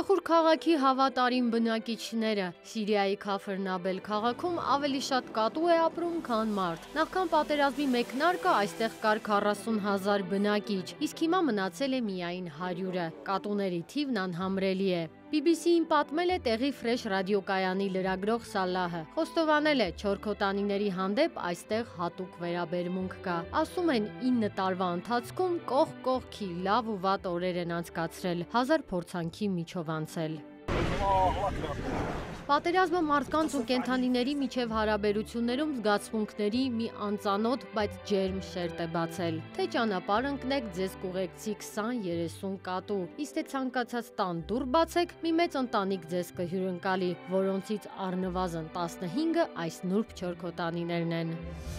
Տխուր քաղաքի հավատարիմ բնակիչները Սիրիայի Քաֆրնաբել քաղաքում ավելի շատ կատու է ապրում, քան մարդ։ Նախքան պատերազմի մեկնարկը այստեղ կար 40 հազար բնակիչ, իսկ հիմա մնացել է միայն 100-ը։ Կատուների թիվն անհամրելի է։ BBC-ին պատմել է տեղի Fresh ռադիոկայանի լրագրող Սալահը։ Խոստովանել է, չորքոտանիների հանդեպ այստեղ հատուկ վերաբերմունք կա։ Ասում են 9 տարվա ընթացքում կողք կողքի լավ ու վատ օրեր են անցկացրել, հազար փորձանքի միջով անցել։ Պատերազմը մարդկանց ու կենթանիների միջև հարաբերություններում զգացմունքների մի անծանոթ, բայց ջերմ շերտ է բացել։ Թե ճանապարհ ընկնեք, ձեզ կուղեկցի 20-30 կատու։ Իսկ թե ցանկացած տան դուռ բացեք, մի մեծ ընտանիք ձեզ կհյուրընկալի, որոնցից առնվազն 15-ը այս նուրբ չորքոտանիներն են։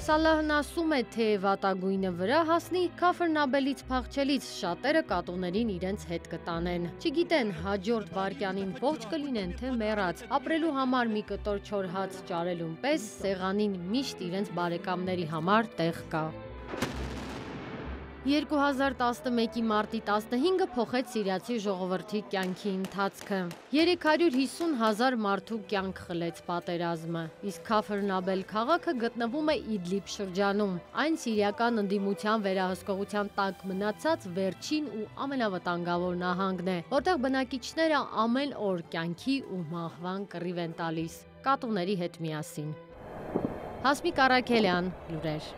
Սալահն ասում է, թե վատագույնը վրա հասնի, Քաֆրնաբելից փախչելից շատերը կատուներին իրենց հետ կտանեն։ Չգիտեն հաջորդ վարքյանին ողջ կլինեն, թե մեռած։ Ապրելու համար մի կտոր չոր հաց ճարելուն պես սեղանին միշտ իրենց բարեկամների համար տեղ կա։ 2011-ի մարտի 15-ը փոխեց սիրիացի ժողովրդի կյանքի ընթացքը։ 350 հազար մարդու կյանք խլեց պատերազմը, իսկ Քաֆրնաբել քաղաքը գտնվում է Իդլիբ շրջանում։ Այն սիրիական ընդդիմության վերահսկողության տակ մնացած վերջին ու ամենավտանգավոր նահանգն է, որտեղ բնակիչները ամեն օր կյանքի ու մահվան կռիվ են տալիս կատուների հետ միասին։ Հասմիկ Արաքելյան, լուրեր։